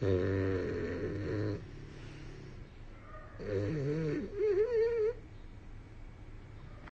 Mm-hmm.